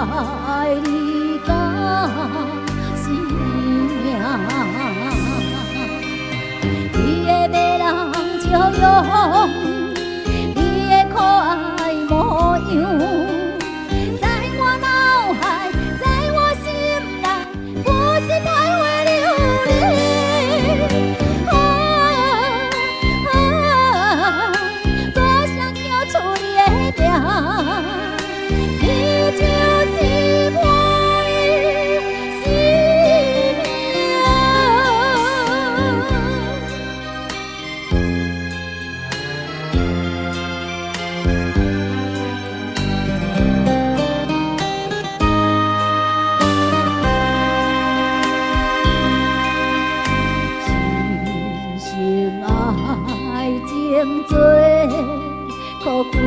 爱你甘心情你也别浪爱情最可贵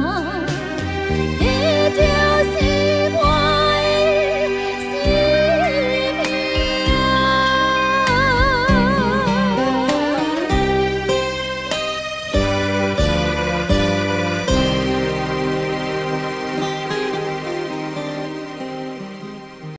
ah, ah.